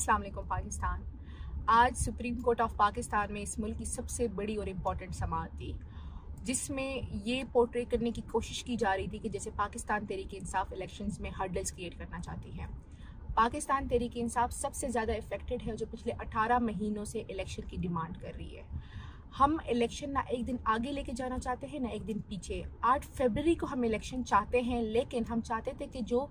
वालेकुम पाकिस्तान आज supreme court of Pakistan में इस मुल्क की सबसे बड़ी और इंपॉर्टेंट समात थी, जिसमें ये पोर्ट्रे करने की कोशिश की जा रही थी कि जैसे पाकिस्तान तहरीक इंसाफ इलेक्शंस में हर्डल्स क्रिएट करना चाहती है। पाकिस्तान तहरीक इंसाफ सबसे ज़्यादा इफेक्टेड है जो पिछले 18 महीनों से इलेक्शन की डिमांड कर रही है। हम इलेक्शन ना एक दिन आगे लेके जाना चाहते हैं, ना एक दिन पीछे। आठ फरवरी को हम इलेक्शन चाहते हैं, लेकिन हम चाहते थे कि जो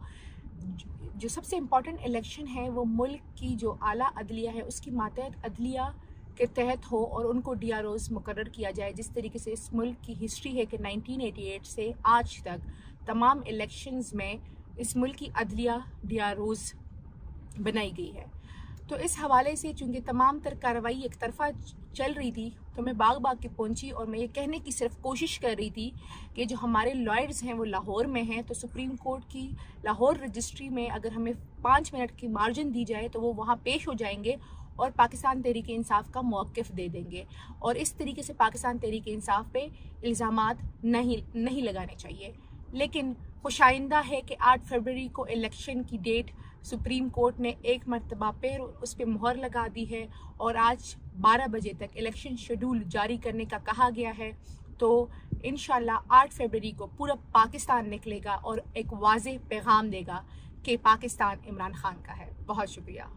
जो सबसे इंपॉर्टेंट इलेक्शन है, वो मुल्क की जो आला अदलिया है, उसकी मातहत अदलिया के तहत हो और उनको डी आर ओज़ मुकर किया जाए, जिस तरीके से इस मुल्क की हिस्ट्री है कि 1988 से आज तक तमाम इलेक्शंस में इस मुल्क की अदलिया डी आर ओज़ बनाई गई है। तो इस हवाले से चूँकि तमाम तर कार्रवाई एक तरफा चल रही थी तो मैं बाग बाग के पहुँची और मैं ये कहने की सिर्फ़ कोशिश कर रही थी कि जो हमारे लॉयर्स हैं वो लाहौर में हैं तो सुप्रीम कोर्ट की लाहौर रजिस्ट्री में अगर हमें पाँच मिनट की मार्जिन दी जाए तो वो वहाँ पेश हो जाएँगे और पाकिस्तान तहरीक इंसाफ का मौक़ दे देंगे। और इस तरीके से पाकिस्तान तहरीक इंसाफ पे इल्ज़ाम नहीं नहीं लगाने चाहिए। लेकिन खुशाइंदा है कि 8 फरवरी को इलेक्शन की डेट सुप्रीम कोर्ट ने एक मरतबा फिर उस पर मुहर लगा दी है और आज 12 बजे तक इलेक्शन शेड्यूल जारी करने का कहा गया है। तो इन 8 फरवरी को पूरा पाकिस्तान निकलेगा और एक वाज पैगाम देगा कि पाकिस्तान इमरान खान का है। बहुत शुक्रिया।